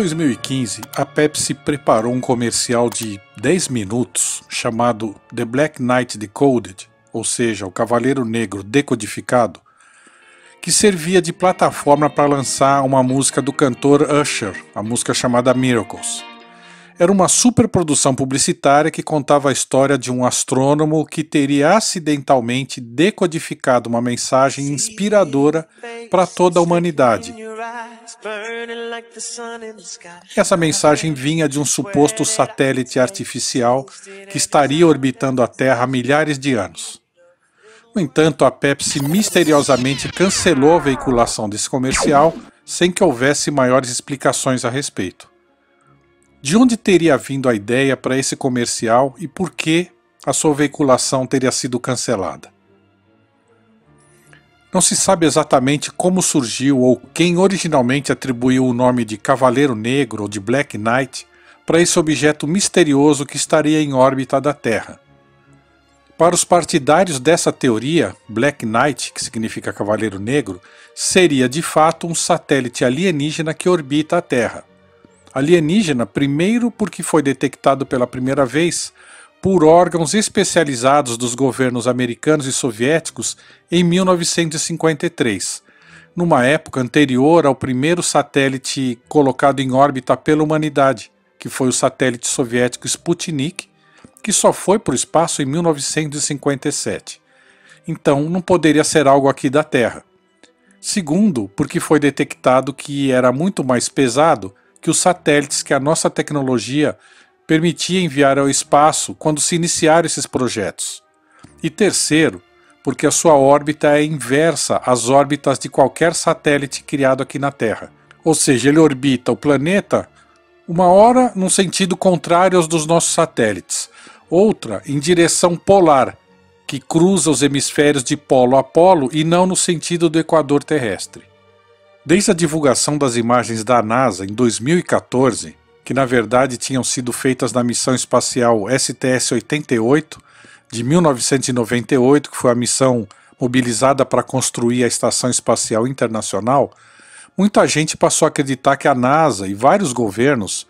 2015, a Pepsi preparou um comercial de 10 minutos chamado The Black Knight Decoded, ou seja, o Cavaleiro Negro decodificado, que servia de plataforma para lançar uma música do cantor Usher, a música chamada Miracles. Era uma superprodução publicitária que contava a história de um astrônomo que teria acidentalmente decodificado uma mensagem inspiradora para toda a humanidade. Essa mensagem vinha de um suposto satélite artificial que estaria orbitando a Terra há milhares de anos. No entanto, a Pepsi misteriosamente cancelou a veiculação desse comercial sem que houvesse maiores explicações a respeito. De onde teria vindo a ideia para esse comercial e por que a sua veiculação teria sido cancelada? Não se sabe exatamente como surgiu ou quem originalmente atribuiu o nome de Cavaleiro Negro ou de Black Knight para esse objeto misterioso que estaria em órbita da Terra. Para os partidários dessa teoria, Black Knight, que significa Cavaleiro Negro, seria de fato um satélite alienígena que orbita a Terra alienígena, primeiro porque foi detectado pela primeira vez por órgãos especializados dos governos americanos e soviéticos em 1953, numa época anterior ao primeiro satélite colocado em órbita pela humanidade, que foi o satélite soviético Sputnik, que só foi para o espaço em 1957. Então não poderia ser algo aqui da Terra. Segundo, porque foi detectado que era muito mais pesado que os satélites que a nossa tecnologia permitia enviar ao espaço quando se iniciaram esses projetos. E terceiro, porque a sua órbita é inversa às órbitas de qualquer satélite criado aqui na Terra. Ou seja, ele orbita o planeta uma hora num sentido contrário aos dos nossos satélites, outra em direção polar, que cruza os hemisférios de polo a polo e não no sentido do equador terrestre. Desde a divulgação das imagens da NASA em 2014, que na verdade tinham sido feitas na missão espacial STS-88 de 1998, que foi a missão mobilizada para construir a Estação Espacial Internacional, muita gente passou a acreditar que a NASA e vários governos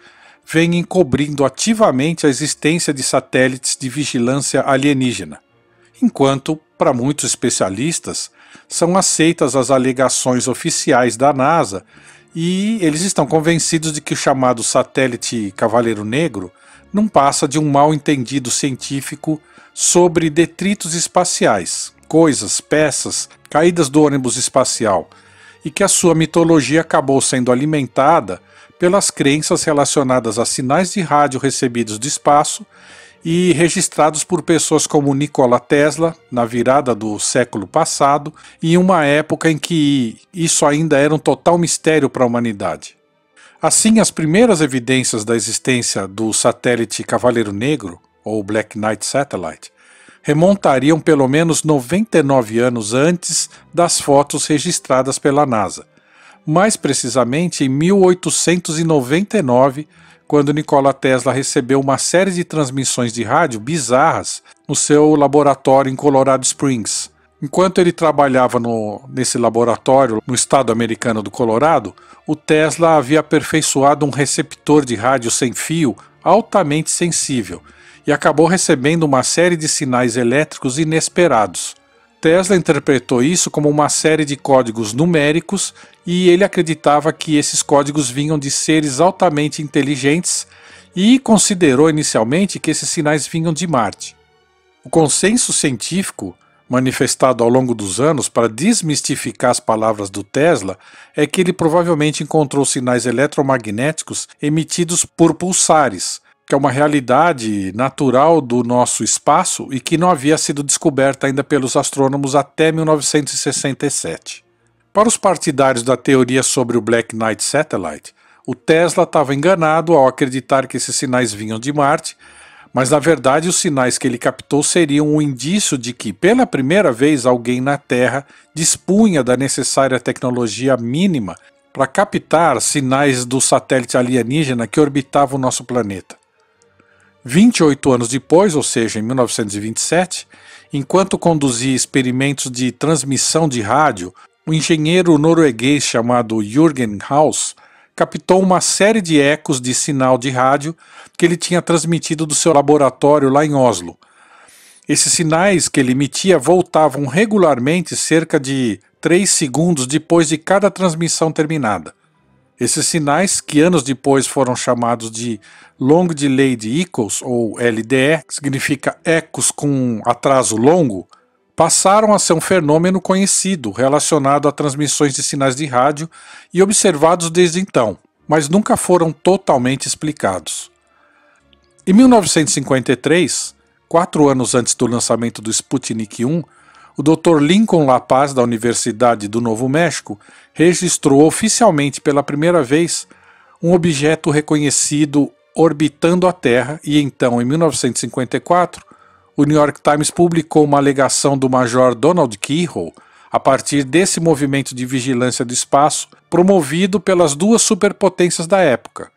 vêm encobrindo ativamente a existência de satélites de vigilância alienígena, enquanto, para muitos especialistas, são aceitas as alegações oficiais da NASA e eles estão convencidos de que o chamado satélite Cavaleiro Negro não passa de um mal entendido científico sobre detritos espaciais, coisas, peças caídas do ônibus espacial, e que a sua mitologia acabou sendo alimentada pelas crenças relacionadas a sinais de rádio recebidos do espaço e registrados por pessoas como Nikola Tesla na virada do século passado, em uma época em que isso ainda era um total mistério para a humanidade. Assim, as primeiras evidências da existência do satélite Cavaleiro Negro, ou Black Knight Satellite, remontariam pelo menos 99 anos antes das fotos registradas pela NASA, mais precisamente em 1899 quando Nikola Tesla recebeu uma série de transmissões de rádio bizarras no seu laboratório em Colorado Springs. Enquanto ele trabalhava no, nesse laboratório no estado americano do Colorado, o Tesla havia aperfeiçoado um receptor de rádio sem fio altamente sensível e acabou recebendo uma série de sinais elétricos inesperados. Tesla interpretou isso como uma série de códigos numéricos e ele acreditava que esses códigos vinham de seres altamente inteligentes e considerou inicialmente que esses sinais vinham de Marte. O consenso científico manifestado ao longo dos anos para desmistificar as palavras do Tesla é que ele provavelmente encontrou sinais eletromagnéticos emitidos por pulsares, que é uma realidade natural do nosso espaço e que não havia sido descoberta ainda pelos astrônomos até 1967. Para os partidários da teoria sobre o Black Knight Satellite, o Tesla estava enganado ao acreditar que esses sinais vinham de Marte, mas na verdade os sinais que ele captou seriam um indício de que, pela primeira vez, alguém na Terra dispunha da necessária tecnologia mínima para captar sinais do satélite alienígena que orbitava o nosso planeta. 28 anos depois, ou seja, em 1927, enquanto conduzia experimentos de transmissão de rádio, o engenheiro norueguês chamado Jürgen Haus captou uma série de ecos de sinal de rádio que ele tinha transmitido do seu laboratório lá em Oslo. Esses sinais que ele emitia voltavam regularmente cerca de 3 segundos depois de cada transmissão terminada. Esses sinais, que anos depois foram chamados de Long Delayed Echoes, ou LDE, que significa ecos com atraso longo, passaram a ser um fenômeno conhecido relacionado a transmissões de sinais de rádio e observados desde então, mas nunca foram totalmente explicados. Em 1953, quatro anos antes do lançamento do Sputnik 1, o Dr. Lincoln La Paz, da Universidade do Novo México, registrou oficialmente pela primeira vez um objeto reconhecido orbitando a Terra e então, em 1954, o New York Times publicou uma alegação do Major Donald Keyhoe a partir desse movimento de vigilância do espaço promovido pelas duas superpotências da época.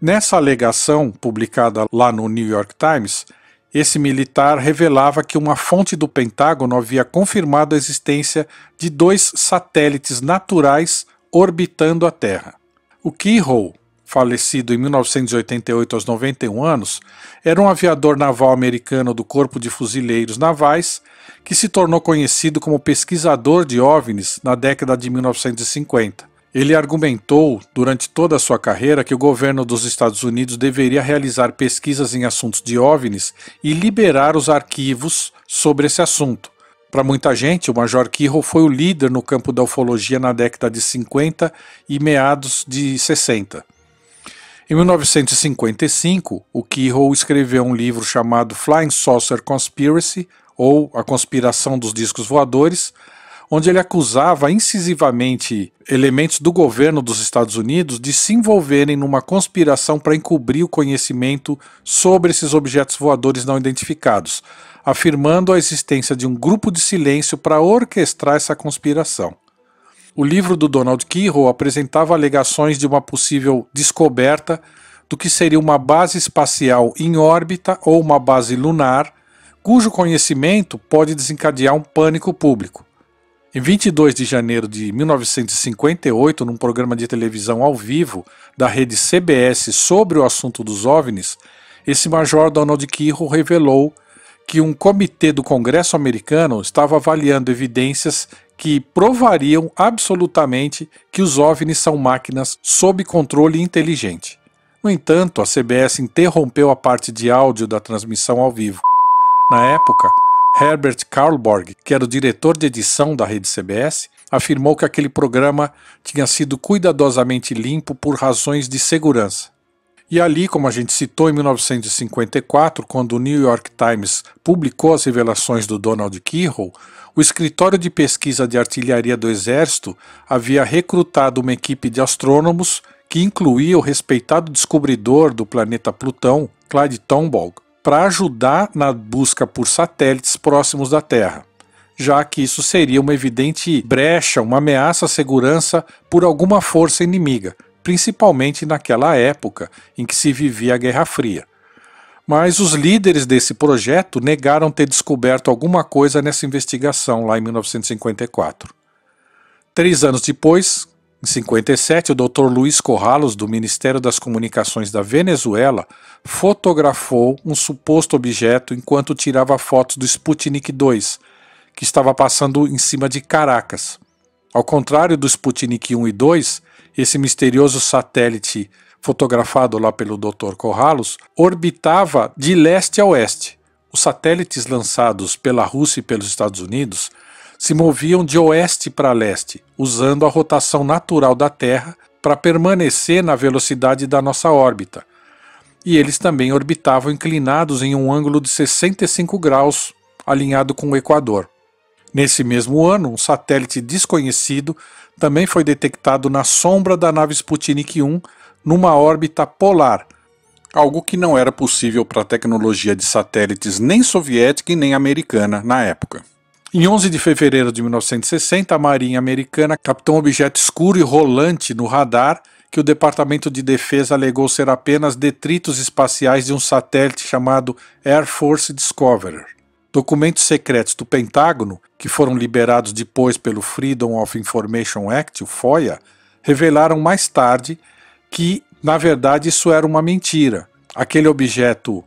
Nessa alegação, publicada lá no New York Times, esse militar revelava que uma fonte do Pentágono havia confirmado a existência de dois satélites naturais orbitando a Terra. O Keyhoe, falecido em 1988 aos 91 anos, era um aviador naval americano do Corpo de Fuzileiros Navais que se tornou conhecido como pesquisador de OVNIs na década de 1950. Ele argumentou durante toda a sua carreira que o governo dos Estados Unidos deveria realizar pesquisas em assuntos de OVNIs e liberar os arquivos sobre esse assunto. Para muita gente, o Major Kiro foi o líder no campo da ufologia na década de 50 e meados de 60. Em 1955, o Kiro escreveu um livro chamado Flying Saucer Conspiracy, ou A Conspiração dos Discos Voadores, onde ele acusava incisivamente elementos do governo dos Estados Unidos de se envolverem numa conspiração para encobrir o conhecimento sobre esses objetos voadores não identificados, afirmando a existência de um grupo de silêncio para orquestrar essa conspiração. O livro do Donald Keyhoe apresentava alegações de uma possível descoberta do que seria uma base espacial em órbita ou uma base lunar, cujo conhecimento pode desencadear um pânico público. Em 22 de janeiro de 1958, num programa de televisão ao vivo da rede CBS sobre o assunto dos OVNIs, esse major Donald Kiro revelou que um comitê do Congresso americano estava avaliando evidências que provariam absolutamente que os OVNIs são máquinas sob controle inteligente. No entanto, a CBS interrompeu a parte de áudio da transmissão ao vivo. Na época, Herbert Karlborg, que era o diretor de edição da rede CBS, afirmou que aquele programa tinha sido cuidadosamente limpo por razões de segurança. E ali, como a gente citou em 1954, quando o New York Times publicou as revelações do Donald Keyhoe, o escritório de pesquisa de artilharia do Exército havia recrutado uma equipe de astrônomos que incluía o respeitado descobridor do planeta Plutão, Clyde Tombaugh, para ajudar na busca por satélites próximos da Terra, já que isso seria uma evidente brecha, uma ameaça à segurança por alguma força inimiga, principalmente naquela época em que se vivia a Guerra Fria. Mas os líderes desse projeto negaram ter descoberto alguma coisa nessa investigação lá em 1954. Três anos depois, em 57, o Dr. Luiz Corralos, do Ministério das Comunicações da Venezuela, fotografou um suposto objeto enquanto tirava fotos do Sputnik 2, que estava passando em cima de Caracas. Ao contrário do Sputnik 1 e 2, esse misterioso satélite fotografado lá pelo Dr. Corralos orbitava de leste a oeste. Os satélites lançados pela Rússia e pelos Estados Unidos se moviam de oeste para leste, usando a rotação natural da Terra para permanecer na velocidade da nossa órbita. E eles também orbitavam inclinados em um ângulo de 65 graus, alinhado com o Equador. Nesse mesmo ano, um satélite desconhecido também foi detectado na sombra da nave Sputnik 1 numa órbita polar, algo que não era possível para a tecnologia de satélites nem soviética e nem americana na época. Em 11 de fevereiro de 1960, a Marinha Americana captou um objeto escuro e rolante no radar que o Departamento de Defesa alegou ser apenas detritos espaciais de um satélite chamado Air Force Discoverer. Documentos secretos do Pentágono, que foram liberados depois pelo Freedom of Information Act, o FOIA, revelaram mais tarde que na verdade isso era uma mentira. Aquele objeto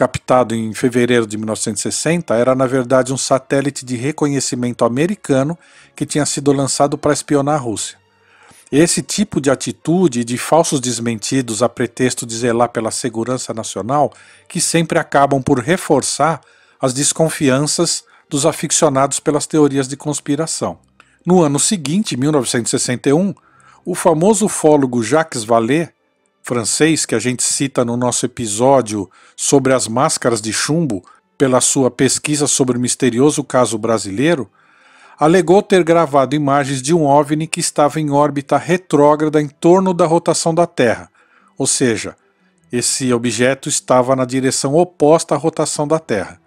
captado em fevereiro de 1960 era na verdade um satélite de reconhecimento americano que tinha sido lançado para espionar a Rússia. Esse tipo de atitude de falsos desmentidos a pretexto de zelar pela segurança nacional que sempre acabam por reforçar as desconfianças dos aficionados pelas teorias de conspiração. No ano seguinte, 1961, o famoso ufólogo Jacques Vallée, francês que a gente cita no nosso episódio sobre as máscaras de chumbo pela sua pesquisa sobre o misterioso caso brasileiro, alegou ter gravado imagens de um OVNI que estava em órbita retrógrada em torno da rotação da Terra, ou seja, esse objeto estava na direção oposta à rotação da Terra.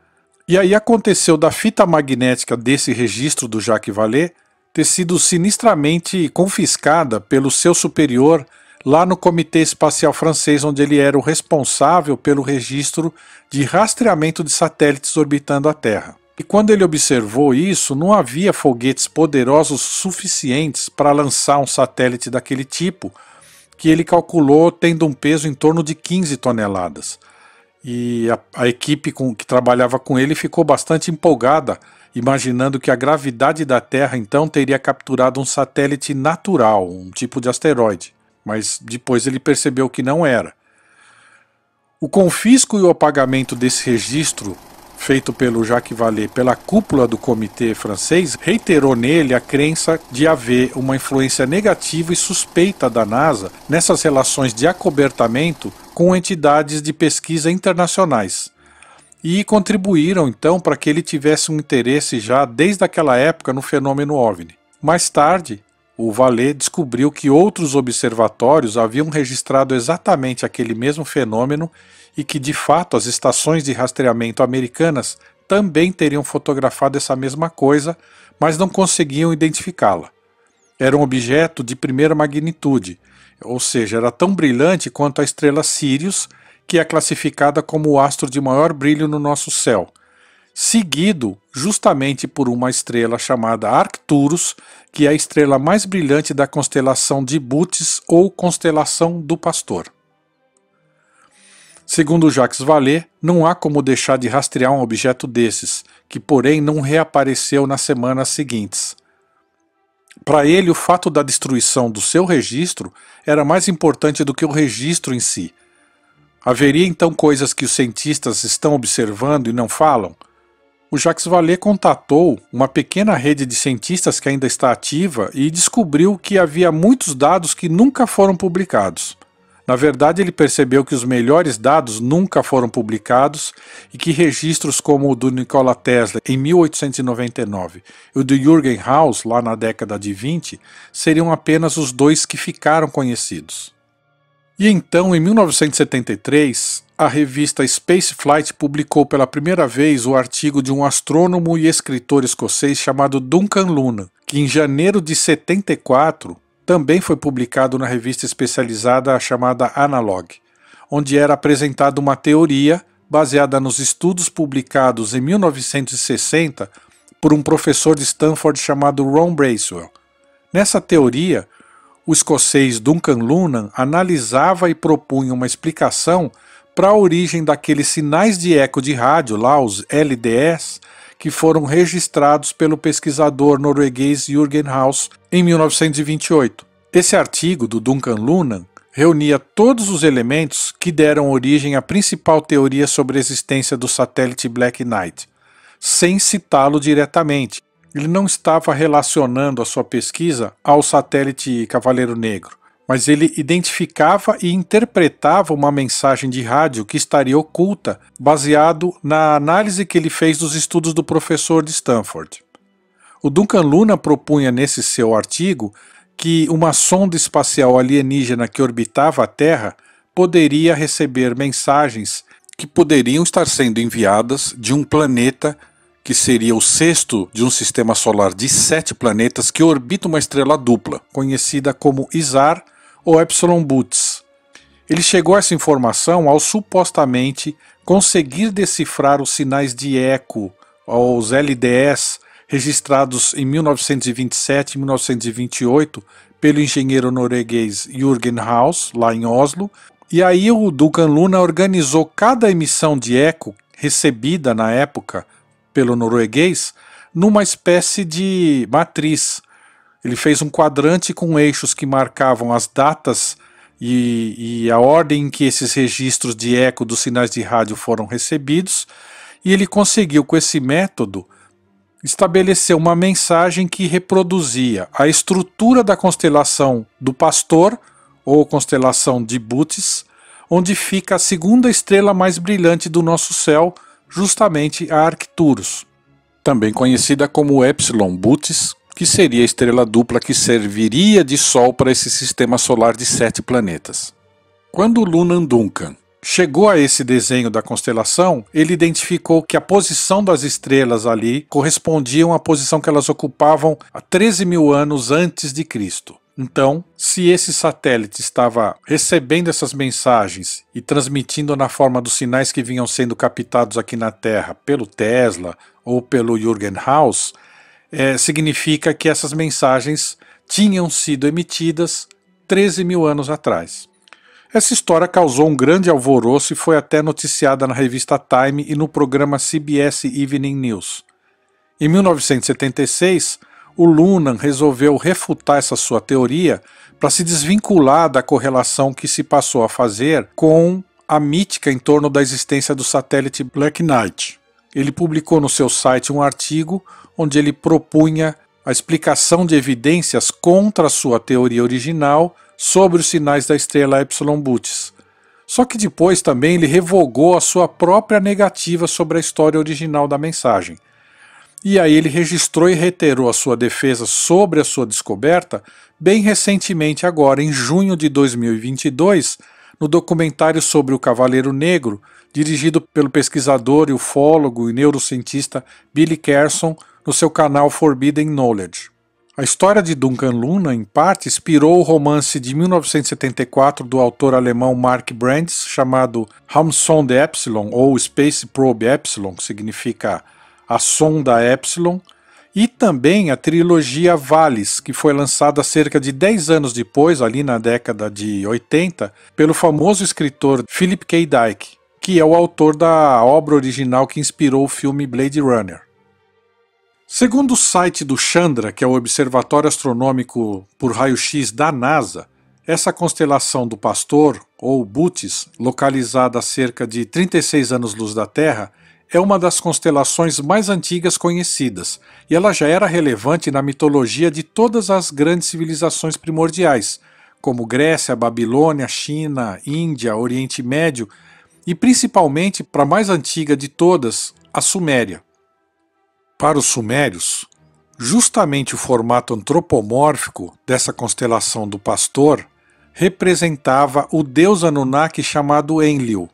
E aí aconteceu da fita magnética desse registro do Jacques Vallée ter sido sinistramente confiscada pelo seu superior lá no Comitê Espacial Francês, onde ele era o responsável pelo registro de rastreamento de satélites orbitando a Terra. E quando ele observou isso, não havia foguetes poderosos suficientes para lançar um satélite daquele tipo, que ele calculou tendo um peso em torno de 15 toneladas. E a, a equipe com, que trabalhava com ele ficou bastante empolgada, imaginando que a gravidade da Terra então teria capturado um satélite natural, um tipo de asteroide. Mas depois ele percebeu que não era. O confisco e o apagamento desse registro feito pelo Jacques Vallée pela cúpula do comitê francês, reiterou nele a crença de haver uma influência negativa e suspeita da NASA nessas relações de acobertamento com entidades de pesquisa internacionais. E contribuíram então para que ele tivesse um interesse já desde aquela época no fenômeno OVNI. Mais tarde, o Vallée descobriu que outros observatórios haviam registrado exatamente aquele mesmo fenômeno e que de fato as estações de rastreamento americanas também teriam fotografado essa mesma coisa, mas não conseguiam identificá-la. Era um objeto de primeira magnitude, ou seja, era tão brilhante quanto a estrela Sirius, que é classificada como o astro de maior brilho no nosso céu, seguido justamente por uma estrela chamada Arcturus, que é a estrela mais brilhante da constelação de Bootes ou constelação do Pastor. Segundo Jacques Vallée, não há como deixar de rastrear um objeto desses, que porém não reapareceu nas semanas seguintes. Para ele, o fato da destruição do seu registro era mais importante do que o registro em si. Haveria então coisas que os cientistas estão observando e não falam? O Jacques Vallée contatou uma pequena rede de cientistas que ainda está ativa e descobriu que havia muitos dados que nunca foram publicados. Na verdade, ele percebeu que os melhores dados nunca foram publicados e que registros como o do Nikola Tesla em 1899 e o do Jürgen Haus lá na década de 20 seriam apenas os dois que ficaram conhecidos. E então, em 1973, a revista Spaceflight publicou pela primeira vez o artigo de um astrônomo e escritor escocês chamado Duncan Luna, que em janeiro de 74 também foi publicado na revista especializada chamada Analog, onde era apresentada uma teoria baseada nos estudos publicados em 1960 por um professor de Stanford chamado Ron Bracewell. Nessa teoria, o escocês Duncan Lunan analisava e propunha uma explicação para a origem daqueles sinais de eco de rádio, lá os LDS, que foram registrados pelo pesquisador norueguês Jürgen Haus em 1928. Esse artigo do Duncan Lunan reunia todos os elementos que deram origem à principal teoria sobre a existência do satélite Black Knight, sem citá-lo diretamente. Ele não estava relacionando a sua pesquisa ao satélite Cavaleiro Negro, mas ele identificava e interpretava uma mensagem de rádio que estaria oculta, baseado na análise que ele fez dos estudos do professor de Stanford. O Duncan Luna propunha nesse seu artigo que uma sonda espacial alienígena que orbitava a Terra poderia receber mensagens que poderiam estar sendo enviadas de um planeta que seria o sexto de um sistema solar de sete planetas que orbita uma estrela dupla, conhecida como ISAR ou Epsilon Boots. Ele chegou a essa informação ao supostamente conseguir decifrar os sinais de eco, os LDS, registrados em 1927 e 1928 pelo engenheiro norueguês Jürgen Haus, lá em Oslo. E aí o Duncan Luna organizou cada emissão de eco recebida na época pelo norueguês numa espécie de matriz. Ele fez um quadrante com eixos que marcavam as datas e, e, a ordem em que esses registros de eco dos sinais de rádio foram recebidos, e ele conseguiu, com esse método, estabeleceu uma mensagem que reproduzia a estrutura da constelação do Pastor, ou constelação de Bootes, onde fica a segunda estrela mais brilhante do nosso céu, justamente a Arcturus, também conhecida como Epsilon Bootes, que seria a estrela dupla que serviria de Sol para esse sistema solar de sete planetas. Quando Lunan Duncan chegou a esse desenho da constelação, ele identificou que a posição das estrelas ali correspondiam à posição que elas ocupavam há 13 mil anos antes de Cristo. Então, se esse satélite estava recebendo essas mensagens e transmitindo na forma dos sinais que vinham sendo captados aqui na Terra pelo Tesla ou pelo Jürgen Haus, é, significa que essas mensagens tinham sido emitidas 13 mil anos atrás. Essa história causou um grande alvoroço e foi até noticiada na revista Time e no programa CBS Evening News. Em 1976, o Lunan resolveu refutar essa sua teoria para se desvincular da correlação que se passou a fazer com a mítica em torno da existência do satélite Black Knight. Ele publicou no seu site um artigo onde ele propunha a explicação de evidências contra a sua teoria original sobre os sinais da estrela Epsilon Bootes. Só que depois também ele revogou a sua própria negativa sobre a história original da mensagem. E aí ele registrou e reiterou a sua defesa sobre a sua descoberta bem recentemente agora, em junho de 2022, no documentário sobre o Cavaleiro Negro, dirigido pelo pesquisador, ufólogo e neurocientista Billy Carson no seu canal Forbidden Knowledge. A história de Duncan Luna, em parte, inspirou o romance de 1974 do autor alemão Mark Brandes, chamado Raumsonde Epsilon, ou Space Probe Epsilon, que significa a sonda Epsilon, e também a trilogia Valles, que foi lançada cerca de 10 anos depois, ali na década de 80, pelo famoso escritor Philip K. Dick, que é o autor da obra original que inspirou o filme Blade Runner. Segundo o site do Chandra, que é o Observatório Astronômico por Raio-X da NASA, essa constelação do Pastor, ou Bootes, localizada a cerca de 36 anos-luz da Terra, é uma das constelações mais antigas conhecidas, e ela já era relevante na mitologia de todas as grandes civilizações primordiais, como Grécia, Babilônia, China, Índia, Oriente Médio, e principalmente para a mais antiga de todas, a Suméria. Para os sumérios, justamente o formato antropomórfico dessa constelação do pastor representava o deus Anunnaki chamado Enlil.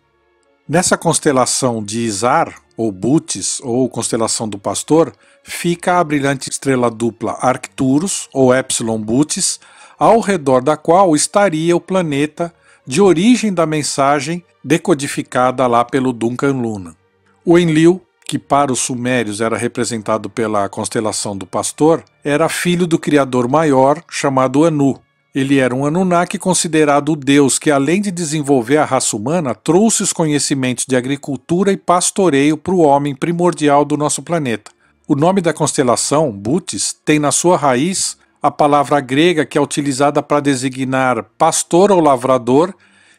Nessa constelação de Izar, ou Bootes, ou constelação do pastor, fica a brilhante estrela dupla Arcturus, ou Epsilon Bootes, ao redor da qual estaria o planeta de origem da mensagem decodificada lá pelo Duncan Luna. O Enlil que para os sumérios era representado pela constelação do Pastor, era filho do criador maior chamado Anu. Ele era um Anunnaki considerado o deus que, além de desenvolver a raça humana, trouxe os conhecimentos de agricultura e pastoreio para o homem primordial do nosso planeta. O nome da constelação, Bootes, tem na sua raiz a palavra grega que é utilizada para designar pastor ou lavrador,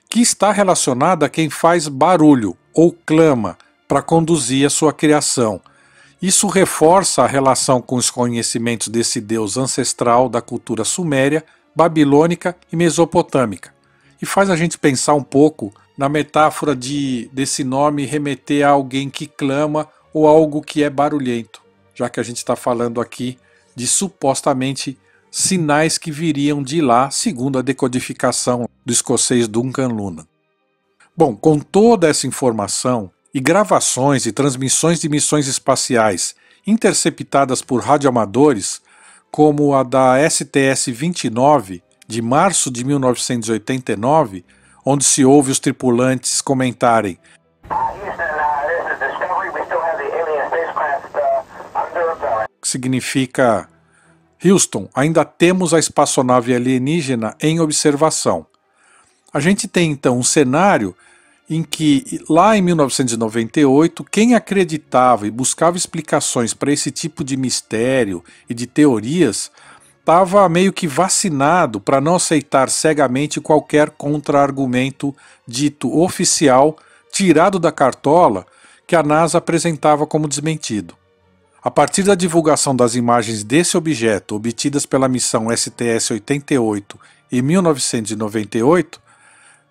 que está relacionada a quem faz barulho ou clama, para conduzir a sua criação. Isso reforça a relação com os conhecimentos desse deus ancestral da cultura suméria, babilônica e mesopotâmica, e faz a gente pensar um pouco na metáfora de desse nome remeter a alguém que clama ou algo que é barulhento, já que a gente está falando aqui de supostamente sinais que viriam de lá, segundo a decodificação do escocês Duncan Luna. Bom, com toda essa informação, e gravações e transmissões de missões espaciais interceptadas por radioamadores, como a da STS-29 de março de 1989, onde se ouve os tripulantes comentarem que significa Houston, ainda temos a espaçonave alienígena em observação. A gente tem então um cenário em que, lá em 1998, quem acreditava e buscava explicações para esse tipo de mistério e de teorias estava meio que vacinado para não aceitar cegamente qualquer contra-argumento dito oficial, tirado da cartola, que a NASA apresentava como desmentido. A partir da divulgação das imagens desse objeto obtidas pela missão STS-88 em 1998,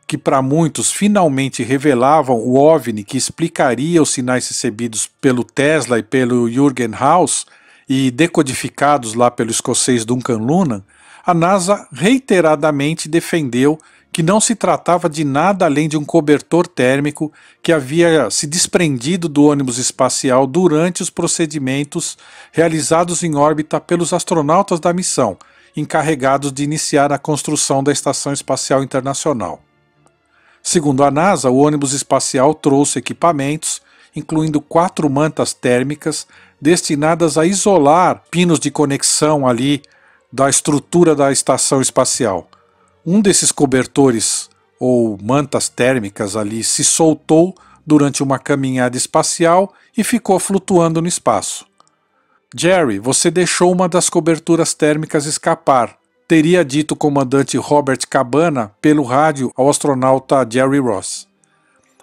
que para muitos finalmente revelavam o OVNI que explicaria os sinais recebidos pelo Tesla e pelo Jürgen Haus e decodificados lá pelo escocês Duncan Lunan, a NASA reiteradamente defendeu que não se tratava de nada além de um cobertor térmico que havia se desprendido do ônibus espacial durante os procedimentos realizados em órbita pelos astronautas da missão, encarregados de iniciar a construção da Estação Espacial Internacional. Segundo a NASA, o ônibus espacial trouxe equipamentos, incluindo quatro mantas térmicas destinadas a isolar pinos de conexão ali da estrutura da estação espacial. Um desses cobertores ou mantas térmicas ali se soltou durante uma caminhada espacial e ficou flutuando no espaço. Jerry, você deixou uma das coberturas térmicas escapar teria dito o comandante Robert Cabana pelo rádio ao astronauta Jerry Ross.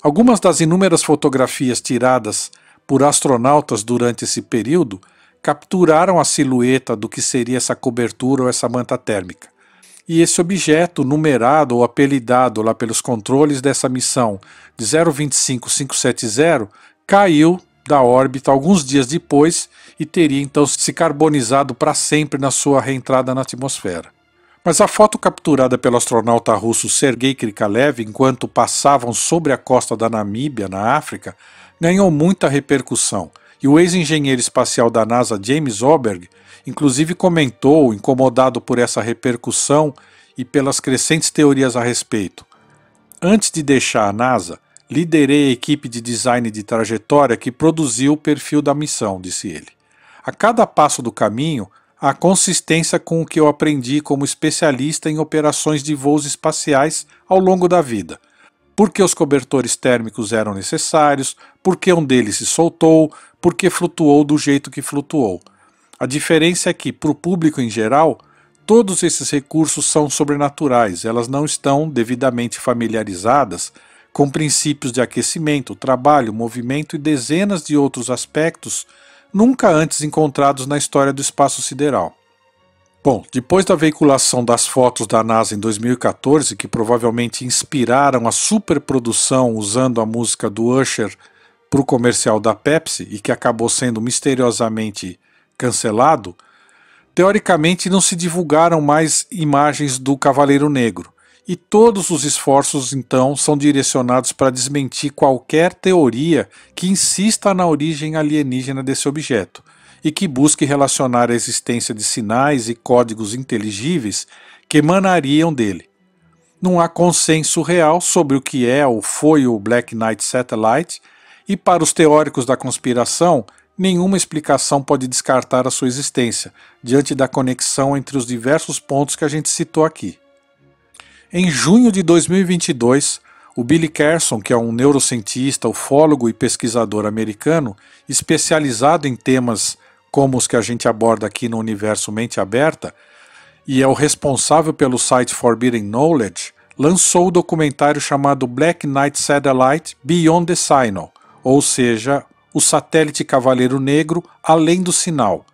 Algumas das inúmeras fotografias tiradas por astronautas durante esse período capturaram a silhueta do que seria essa cobertura ou essa manta térmica. E esse objeto, numerado ou apelidado lá pelos controles dessa missão de 025570, caiu da órbita alguns dias depois e teria então se carbonizado para sempre na sua reentrada na atmosfera. Mas a foto capturada pelo astronauta russo Sergei Krikalev enquanto passavam sobre a costa da Namíbia, na África, ganhou muita repercussão, e o ex-engenheiro espacial da NASA James Oberg inclusive comentou, incomodado por essa repercussão e pelas crescentes teorias a respeito. Antes de deixar a NASA, liderei a equipe de design de trajetória que produziu o perfil da missão, disse ele. A cada passo do caminho, a consistência com o que eu aprendi como especialista em operações de voos espaciais ao longo da vida. Porque os cobertores térmicos eram necessários, porque um deles se soltou, porque flutuou do jeito que flutuou. A diferença é que, para o público em geral, todos esses recursos são sobrenaturais, elas não estão devidamente familiarizadas com princípios de aquecimento, trabalho, movimento e dezenas de outros aspectos nunca antes encontrados na história do espaço sideral. Bom, depois da veiculação das fotos da NASA em 2014, que provavelmente inspiraram a superprodução usando a música do Usher para o comercial da Pepsi e que acabou sendo misteriosamente cancelado, teoricamente não se divulgaram mais imagens do Cavaleiro Negro. E todos os esforços, então, são direcionados para desmentir qualquer teoria que insista na origem alienígena desse objeto e que busque relacionar a existência de sinais e códigos inteligíveis que emanariam dele. Não há consenso real sobre o que é ou foi o Black Knight Satellite, e para os teóricos da conspiração, nenhuma explicação pode descartar a sua existência, diante da conexão entre os diversos pontos que a gente citou aqui. Em junho de 2022, o Billy Carson, que é um neurocientista, ufólogo e pesquisador americano, especializado em temas como os que a gente aborda aqui no Universo Mente Aberta, e é o responsável pelo site Forbidden Knowledge, lançou o documentário chamado Black Knight Satellite Beyond the Signal, ou seja, o satélite Cavaleiro Negro além do sinal,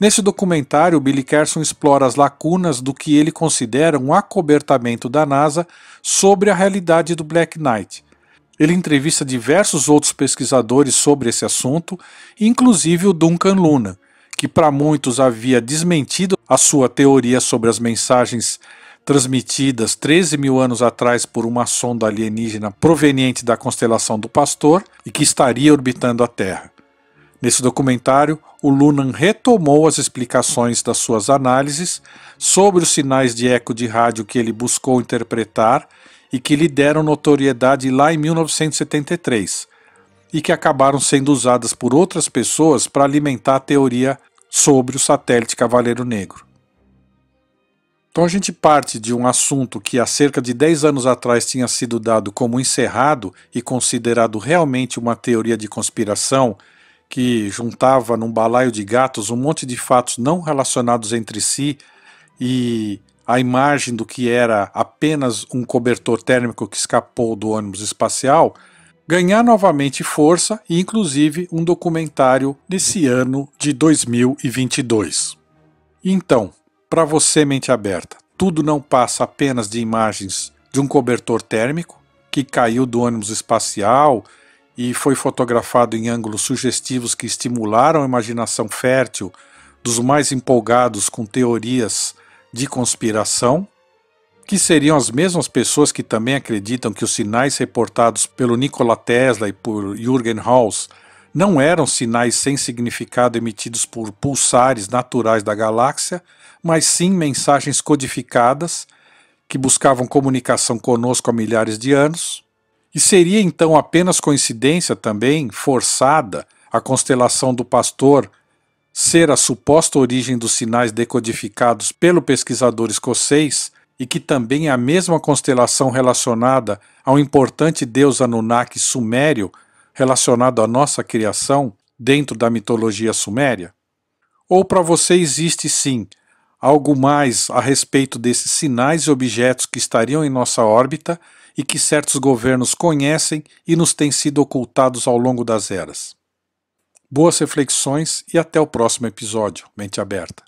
Nesse documentário, Billy Carson explora as lacunas do que ele considera um acobertamento da NASA sobre a realidade do Black Knight. Ele entrevista diversos outros pesquisadores sobre esse assunto, inclusive o Duncan Luna, que para muitos havia desmentido a sua teoria sobre as mensagens transmitidas 13 mil anos atrás por uma sonda alienígena proveniente da constelação do Pastor e que estaria orbitando a Terra. Nesse documentário, o Lunan retomou as explicações das suas análises sobre os sinais de eco de rádio que ele buscou interpretar e que lhe deram notoriedade lá em 1973 e que acabaram sendo usadas por outras pessoas para alimentar a teoria sobre o satélite Cavaleiro Negro. Então a gente parte de um assunto que há cerca de 10 anos atrás tinha sido dado como encerrado e considerado realmente uma teoria de conspiração que juntava num balaio de gatos um monte de fatos não relacionados entre si e a imagem do que era apenas um cobertor térmico que escapou do ônibus espacial, ganhar novamente força e inclusive um documentário desse ano de 2022. Então, para você, mente aberta, tudo não passa apenas de imagens de um cobertor térmico que caiu do ônibus espacial e foi fotografado em ângulos sugestivos que estimularam a imaginação fértil dos mais empolgados com teorias de conspiração, que seriam as mesmas pessoas que também acreditam que os sinais reportados pelo Nikola Tesla e por Jürgen Haas não eram sinais sem significado emitidos por pulsares naturais da galáxia, mas sim mensagens codificadas que buscavam comunicação conosco há milhares de anos. E seria então apenas coincidência também, forçada, a constelação do pastor ser a suposta origem dos sinais decodificados pelo pesquisador escocês e que também é a mesma constelação relacionada ao importante deus Anunnaki sumério relacionado à nossa criação dentro da mitologia suméria? Ou para você existe sim algo mais a respeito desses sinais e objetos que estariam em nossa órbita e que certos governos conhecem e nos têm sido ocultados ao longo das eras? Boas reflexões e até o próximo episódio. Mente aberta.